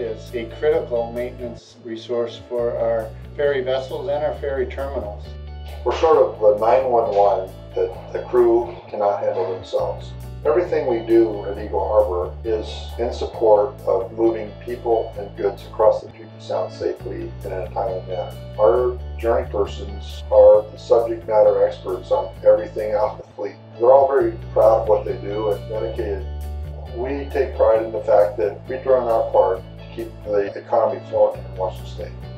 is a critical maintenance resource for our ferry vessels and our ferry terminals. We're sort of the 911 that the crew cannot handle themselves. Everything we do at Eagle Harbor is in support of moving people and goods across the Puget Sound safely and in a timely manner. Our journey persons are the subject matter experts on everything out in the fleet. They're all very proud of what they do and dedicated. We take pride in the fact that we're doing our part to keep the economy flowing in Washington State.